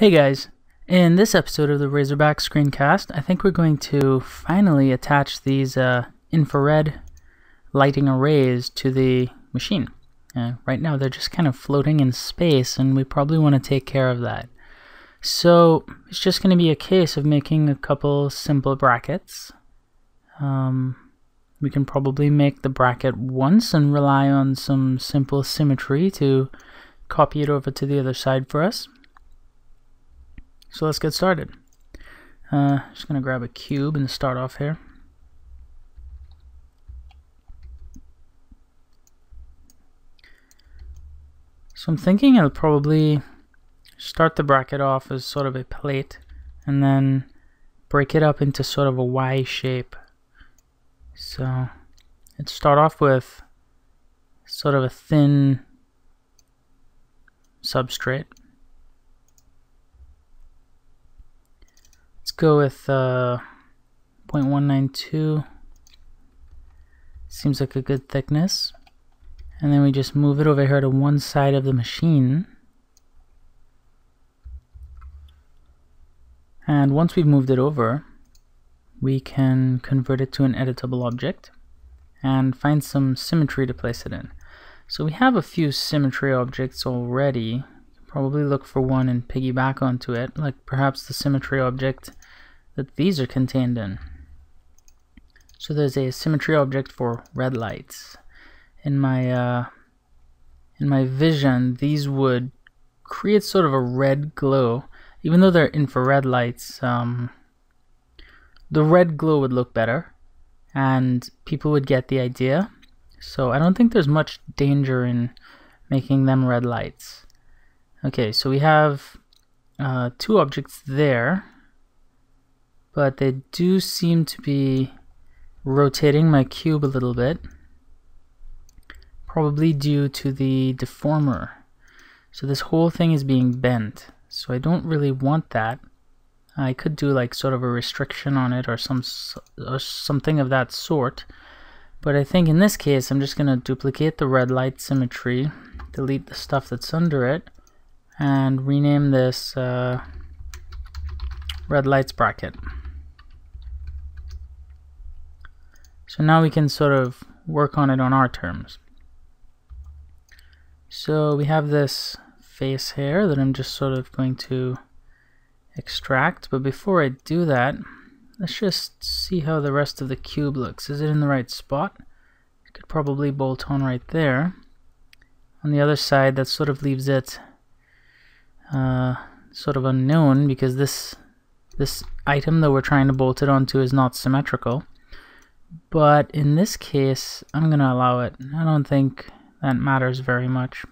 Hey guys, in this episode of the Razorback screencast, I think we're going to finally attach these uh, infrared lighting arrays to the machine. Uh, right now they're just kind of floating in space and we probably want to take care of that. So it's just going to be a case of making a couple simple brackets. Um, we can probably make the bracket once and rely on some simple symmetry to copy it over to the other side for us. So let's get started. Uh, just gonna grab a cube and start off here. So I'm thinking I'll probably start the bracket off as sort of a plate and then break it up into sort of a Y shape. So let's start off with sort of a thin substrate. Go with uh, 0.192. Seems like a good thickness. And then we just move it over here to one side of the machine. And once we've moved it over, we can convert it to an editable object and find some symmetry to place it in. So we have a few symmetry objects already. Probably look for one and piggyback onto it, like perhaps the symmetry object that these are contained in. So there's a symmetry object for red lights. In my uh, in my vision, these would create sort of a red glow, even though they're infrared lights. Um, the red glow would look better, and people would get the idea. So I don't think there's much danger in making them red lights. Okay, so we have uh, two objects there but they do seem to be rotating my cube a little bit probably due to the deformer. So this whole thing is being bent so I don't really want that. I could do like sort of a restriction on it or some or something of that sort but I think in this case I'm just gonna duplicate the red light symmetry delete the stuff that's under it and rename this uh, red lights bracket So now we can sort of work on it on our terms. So we have this face here that I'm just sort of going to extract. But before I do that, let's just see how the rest of the cube looks. Is it in the right spot? Could probably bolt on right there. On the other side, that sort of leaves it uh, sort of unknown because this this item that we're trying to bolt it onto is not symmetrical. But in this case, I'm going to allow it. I don't think that matters very much.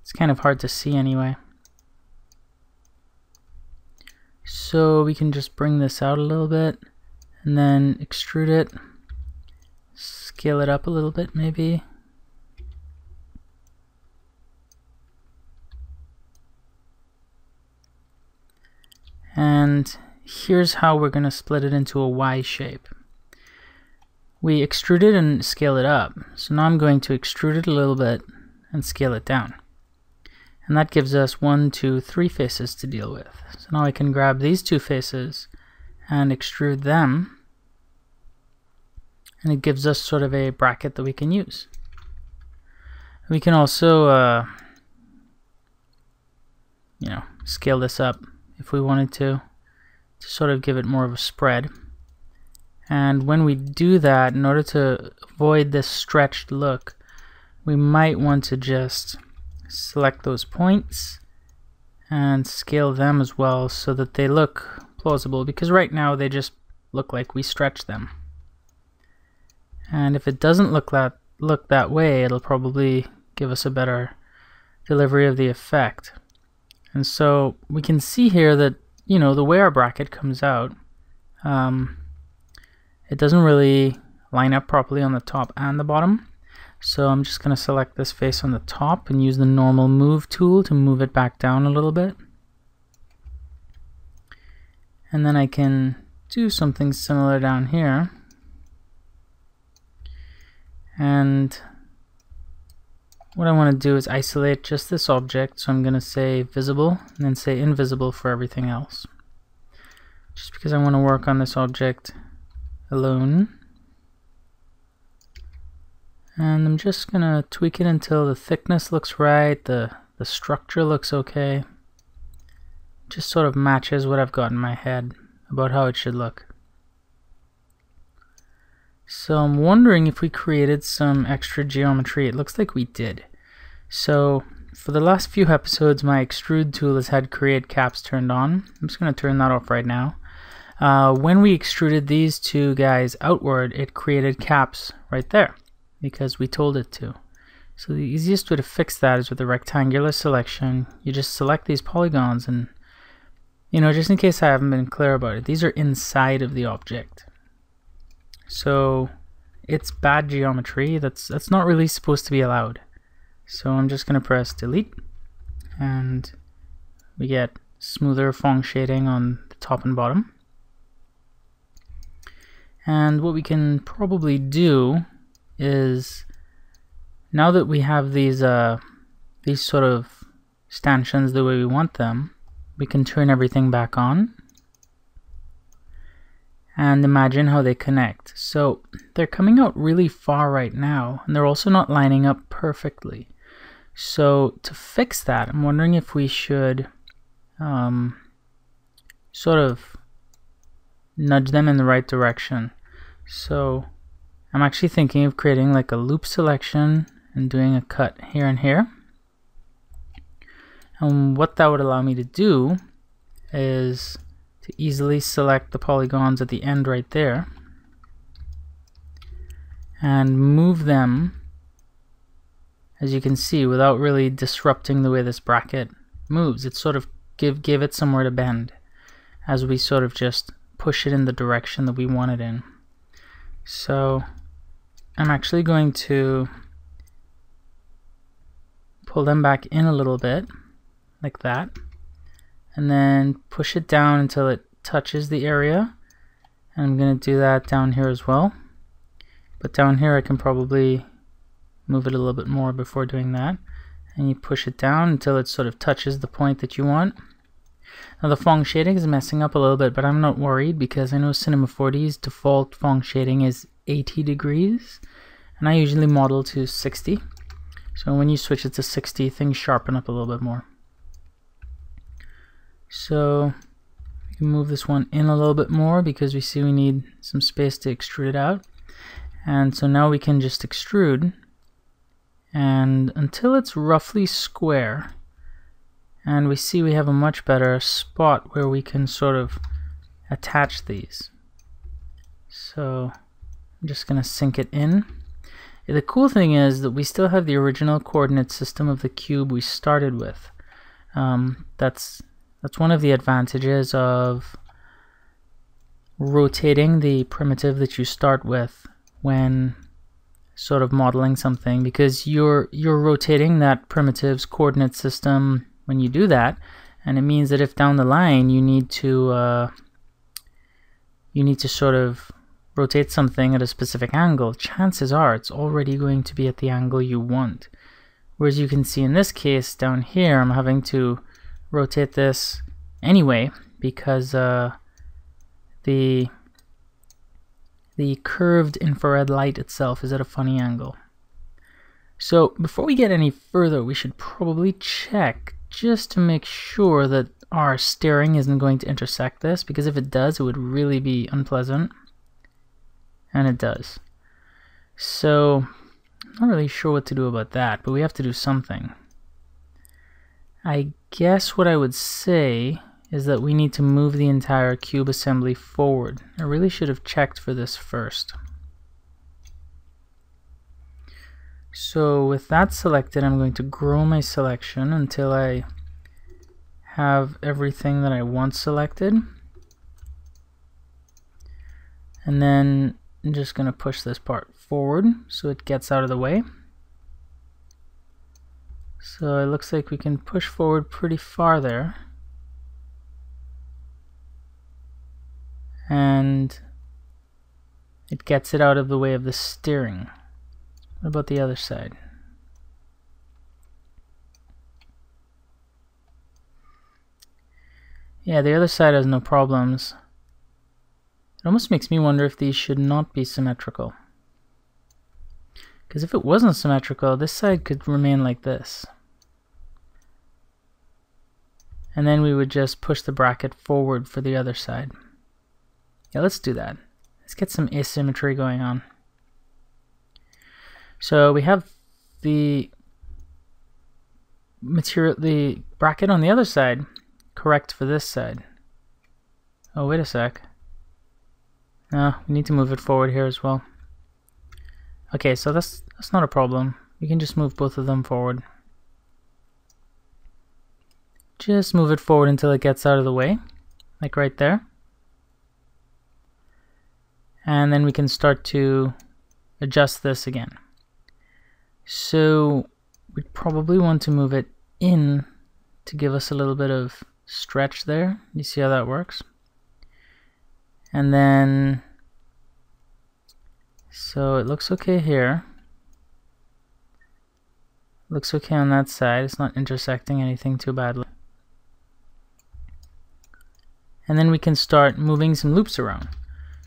It's kind of hard to see anyway. So we can just bring this out a little bit and then extrude it, scale it up a little bit maybe. And here's how we're going to split it into a Y shape. We extrude it and scale it up. So now I'm going to extrude it a little bit and scale it down. And that gives us one, two, three faces to deal with. So now I can grab these two faces and extrude them. And it gives us sort of a bracket that we can use. We can also, uh, you know, scale this up if we wanted to to sort of give it more of a spread. And when we do that, in order to avoid this stretched look, we might want to just select those points and scale them as well so that they look plausible because right now they just look like we stretch them. And if it doesn't look that look that way, it'll probably give us a better delivery of the effect. And so we can see here that you know, the way our bracket comes out, um, it doesn't really line up properly on the top and the bottom. So I'm just going to select this face on the top and use the normal move tool to move it back down a little bit. And then I can do something similar down here. What I want to do is isolate just this object. So I'm going to say visible and then say invisible for everything else. Just because I want to work on this object alone. And I'm just going to tweak it until the thickness looks right, the, the structure looks okay. Just sort of matches what I've got in my head about how it should look. So I'm wondering if we created some extra geometry. It looks like we did. So for the last few episodes, my extrude tool has had create caps turned on. I'm just going to turn that off right now. Uh, when we extruded these two guys outward, it created caps right there because we told it to. So the easiest way to fix that is with a rectangular selection. You just select these polygons and, you know, just in case I haven't been clear about it, these are inside of the object. So it's bad geometry. That's that's not really supposed to be allowed. So I'm just going to press delete and we get smoother Phong shading on the top and bottom. And what we can probably do is now that we have these uh, these sort of stanchions the way we want them, we can turn everything back on and imagine how they connect. So they're coming out really far right now, and they're also not lining up perfectly. So to fix that, I'm wondering if we should um, sort of nudge them in the right direction. So I'm actually thinking of creating like a loop selection and doing a cut here and here. And what that would allow me to do is to easily select the polygons at the end right there and move them as you can see without really disrupting the way this bracket moves. It sort of give give it somewhere to bend as we sort of just push it in the direction that we want it in. So I'm actually going to pull them back in a little bit like that and then push it down until it touches the area. And I'm going to do that down here as well. But down here I can probably move it a little bit more before doing that. And you push it down until it sort of touches the point that you want. Now the Phong shading is messing up a little bit but I'm not worried because I know Cinema 4D's default Phong shading is 80 degrees and I usually model to 60 so when you switch it to 60 things sharpen up a little bit more so we can move this one in a little bit more because we see we need some space to extrude it out. And so now we can just extrude and until it's roughly square and we see we have a much better spot where we can sort of attach these. So I'm just going to sink it in. The cool thing is that we still have the original coordinate system of the cube we started with. Um, that's that's one of the advantages of rotating the primitive that you start with when sort of modeling something because you're you're rotating that primitive's coordinate system when you do that and it means that if down the line you need to uh, you need to sort of rotate something at a specific angle chances are it's already going to be at the angle you want. Whereas you can see in this case down here I'm having to rotate this anyway because uh, the the curved infrared light itself is at a funny angle. So before we get any further, we should probably check just to make sure that our steering isn't going to intersect this, because if it does, it would really be unpleasant. And it does. So, not really sure what to do about that, but we have to do something. I guess what I would say is that we need to move the entire cube assembly forward. I really should have checked for this first. So with that selected, I'm going to grow my selection until I have everything that I want selected. And then I'm just going to push this part forward so it gets out of the way. So it looks like we can push forward pretty far there. And it gets it out of the way of the steering. What about the other side? Yeah, the other side has no problems. It almost makes me wonder if these should not be symmetrical. Because if it wasn't symmetrical, this side could remain like this. And then we would just push the bracket forward for the other side. Yeah, let's do that. Let's get some asymmetry going on. So we have the material, the bracket on the other side correct for this side. Oh, wait a sec. No, we need to move it forward here as well. Okay, so that's that's not a problem. We can just move both of them forward. Just move it forward until it gets out of the way, like right there. And then we can start to adjust this again. So we probably want to move it in to give us a little bit of stretch there. You see how that works? And then so it looks okay here. Looks okay on that side. It's not intersecting anything too badly. And then we can start moving some loops around.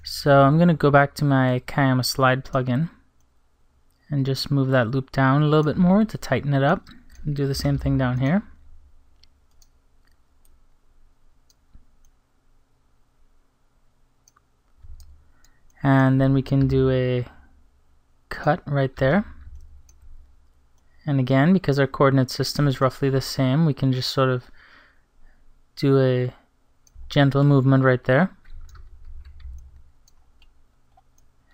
So I'm going to go back to my Kayama slide plugin and just move that loop down a little bit more to tighten it up. And do the same thing down here. And then we can do a cut right there. And again because our coordinate system is roughly the same we can just sort of do a gentle movement right there.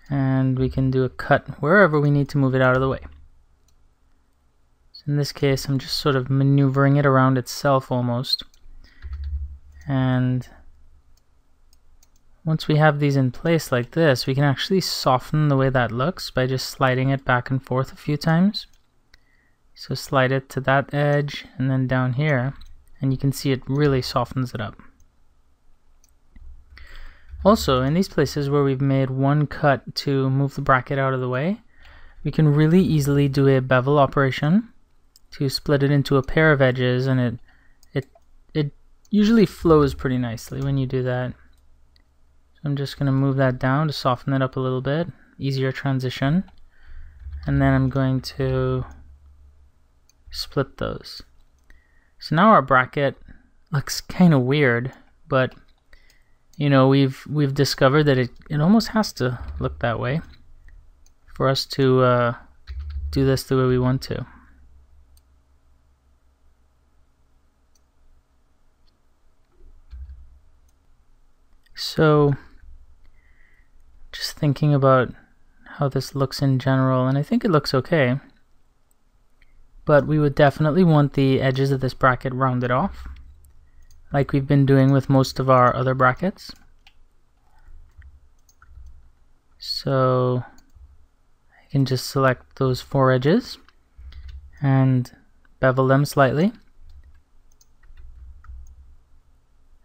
And we can do a cut wherever we need to move it out of the way. So in this case I'm just sort of maneuvering it around itself almost. And once we have these in place like this, we can actually soften the way that looks by just sliding it back and forth a few times. So slide it to that edge and then down here, and you can see it really softens it up. Also, in these places where we've made one cut to move the bracket out of the way, we can really easily do a bevel operation to split it into a pair of edges and it it it usually flows pretty nicely when you do that. I'm just going to move that down to soften it up a little bit. Easier transition. And then I'm going to split those. So now our bracket looks kind of weird, but you know, we've we've discovered that it, it almost has to look that way for us to uh, do this the way we want to. So just thinking about how this looks in general, and I think it looks okay. But we would definitely want the edges of this bracket rounded off, like we've been doing with most of our other brackets. So I can just select those four edges and bevel them slightly.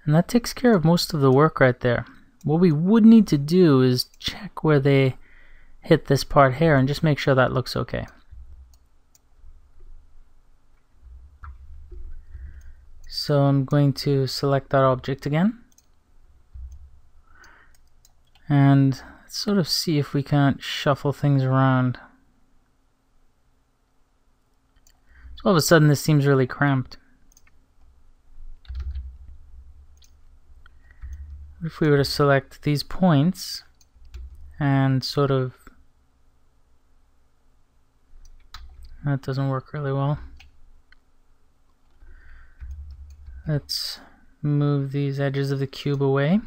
And that takes care of most of the work right there. What we would need to do is check where they hit this part here and just make sure that looks okay. So I'm going to select that object again and sort of see if we can't shuffle things around. So all of a sudden this seems really cramped. If we were to select these points and sort of that doesn't work really well. Let's move these edges of the cube away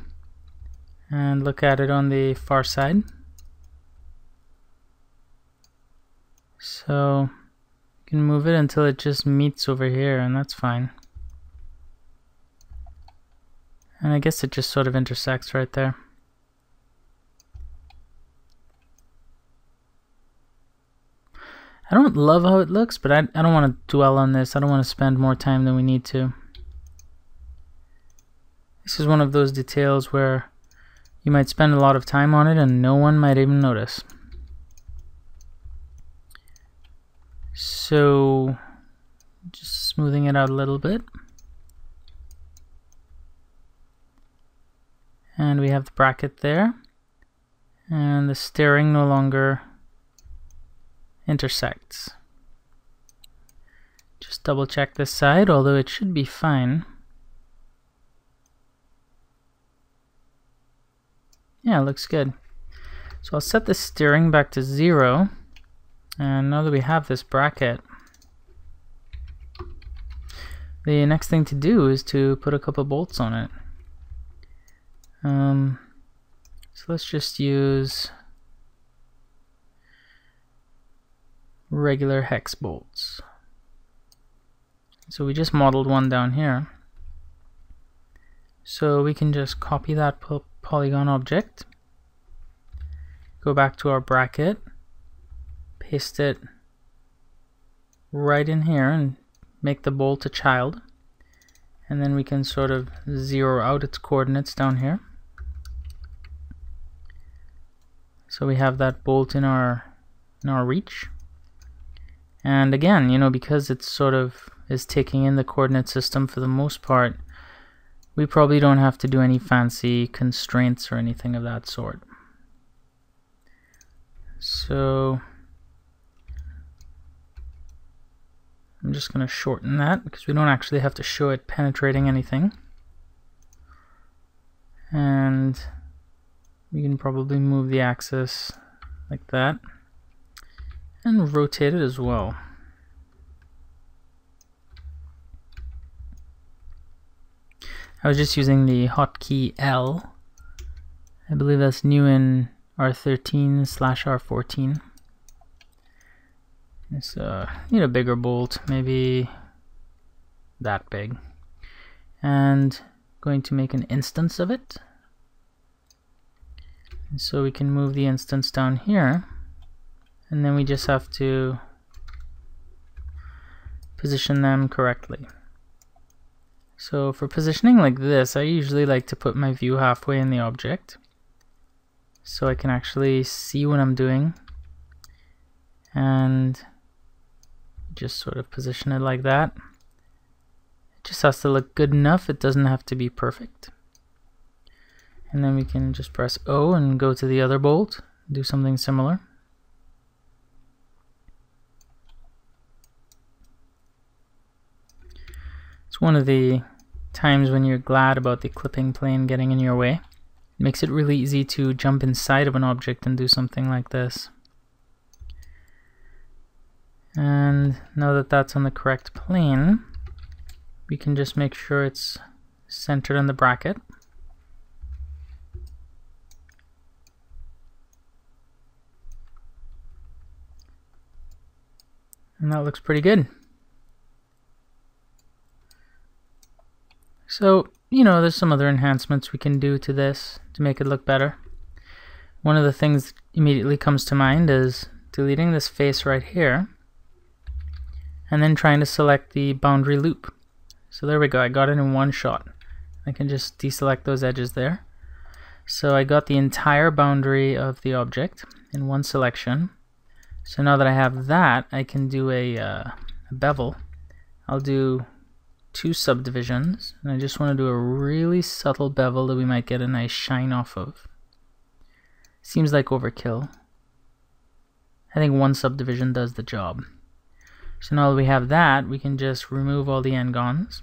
and look at it on the far side. So you can move it until it just meets over here and that's fine and I guess it just sort of intersects right there. I don't love how it looks, but I, I don't want to dwell on this. I don't want to spend more time than we need to. This is one of those details where you might spend a lot of time on it and no one might even notice. So, just smoothing it out a little bit. And we have the bracket there. And the steering no longer intersects. Just double check this side, although it should be fine. Yeah, looks good. So I'll set the steering back to zero. And now that we have this bracket, the next thing to do is to put a couple bolts on it. Um, so let's just use regular hex bolts. So we just modeled one down here. So we can just copy that po polygon object, go back to our bracket, paste it right in here and make the bolt a child. And then we can sort of zero out its coordinates down here. So we have that bolt in our in our reach. And again, you know, because it's sort of is taking in the coordinate system for the most part, we probably don't have to do any fancy constraints or anything of that sort. So I'm just going to shorten that because we don't actually have to show it penetrating anything. And we can probably move the axis like that and rotate it as well. I was just using the hotkey L. I believe that's new in R13 slash R14. So uh, need a bigger bolt, maybe that big. And going to make an instance of it. So we can move the instance down here. And then we just have to position them correctly. So for positioning like this, I usually like to put my view halfway in the object so I can actually see what I'm doing and just sort of position it like that. It just has to look good enough, it doesn't have to be perfect. And then we can just press O and go to the other bolt, do something similar. It's one of the times when you're glad about the clipping plane getting in your way. It makes it really easy to jump inside of an object and do something like this. And now that that's on the correct plane, we can just make sure it's centered on the bracket. And that looks pretty good. So, you know, there's some other enhancements we can do to this to make it look better. One of the things immediately comes to mind is deleting this face right here and then trying to select the boundary loop. So there we go, I got it in one shot. I can just deselect those edges there. So I got the entire boundary of the object in one selection. So now that I have that, I can do a, uh, a bevel. I'll do two subdivisions and I just want to do a really subtle bevel that we might get a nice shine off of. Seems like overkill. I think one subdivision does the job. So now that we have that, we can just remove all the n-gons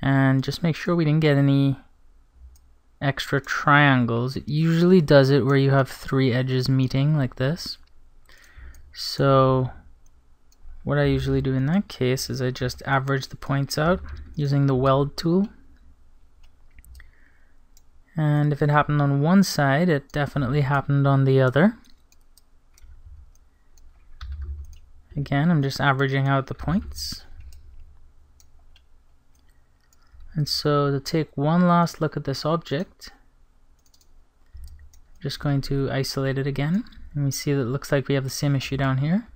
and just make sure we didn't get any extra triangles. It usually does it where you have three edges meeting like this. So what I usually do in that case is I just average the points out using the weld tool. And if it happened on one side, it definitely happened on the other. Again, I'm just averaging out the points. And so to take one last look at this object, I'm just going to isolate it again. And we see that it looks like we have the same issue down here.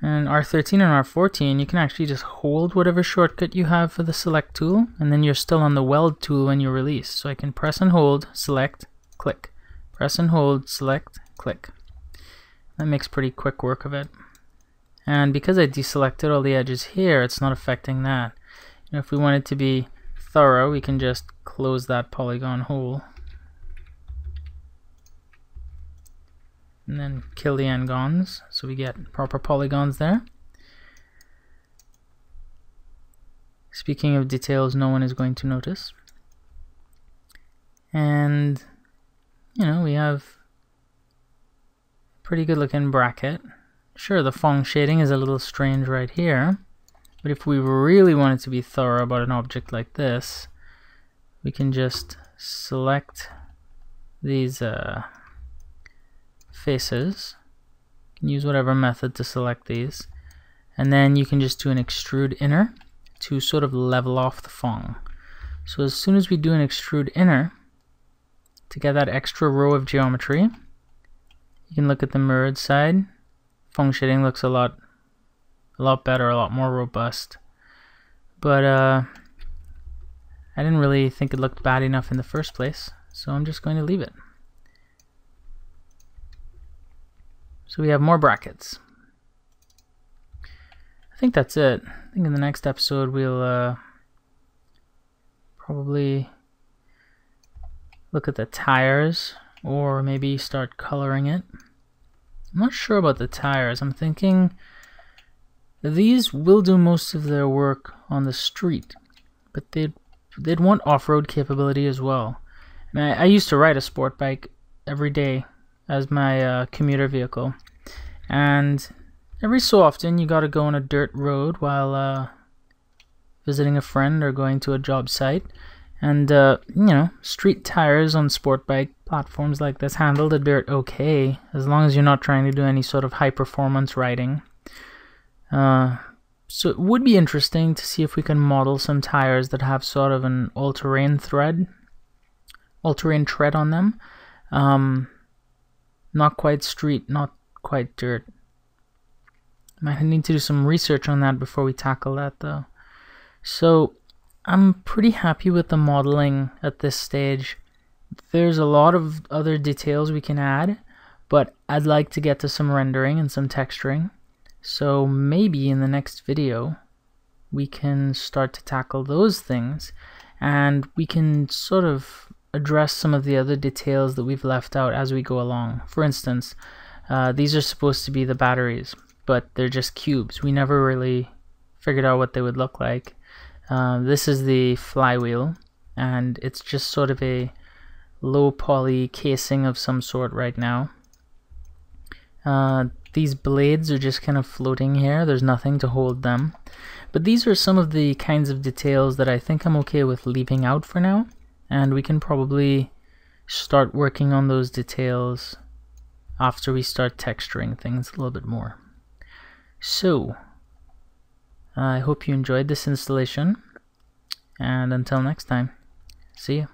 And R13 and R14, you can actually just hold whatever shortcut you have for the select tool, and then you're still on the weld tool when you release. So I can press and hold, select, click. Press and hold, select, click. That makes pretty quick work of it. And because I deselected all the edges here, it's not affecting that. You know, if we want it to be thorough, we can just close that polygon hole. And then kill the n-gons, so we get proper polygons there. Speaking of details no one is going to notice. And, you know, we have pretty good looking bracket. Sure, the Phong shading is a little strange right here, but if we really wanted to be thorough about an object like this, we can just select these uh, faces. You can use whatever method to select these. And then you can just do an extrude inner to sort of level off the Phong. So as soon as we do an extrude inner, to get that extra row of geometry, you can look at the mirrored side. Phong shading looks a lot, a lot better, a lot more robust. But uh, I didn't really think it looked bad enough in the first place, so I'm just going to leave it. So we have more brackets. I think that's it. I think in the next episode we'll uh, probably look at the tires or maybe start coloring it. I'm not sure about the tires. I'm thinking these will do most of their work on the street, but they'd, they'd want off-road capability as well. I, I, I, used to ride a sport bike every day as my uh, commuter vehicle, and every so often you got to go on a dirt road while uh, visiting a friend or going to a job site. And, uh, you know, street tires on sport bike platforms like this handle the dirt okay, as long as you're not trying to do any sort of high performance riding. Uh, so it would be interesting to see if we can model some tires that have sort of an all-terrain thread, all-terrain tread on them. Um, not quite street, not quite dirt. Might need to do some research on that before we tackle that though. So I'm pretty happy with the modeling at this stage. There's a lot of other details we can add, but I'd like to get to some rendering and some texturing. So maybe in the next video we can start to tackle those things and we can sort of address some of the other details that we've left out as we go along. For instance, uh, these are supposed to be the batteries but they're just cubes. We never really figured out what they would look like. Uh, this is the flywheel, and it's just sort of a low poly casing of some sort right now. Uh, these blades are just kind of floating here. There's nothing to hold them. But these are some of the kinds of details that I think I'm okay with leaving out for now. And we can probably start working on those details after we start texturing things a little bit more. So, I hope you enjoyed this installation, and until next time, see you.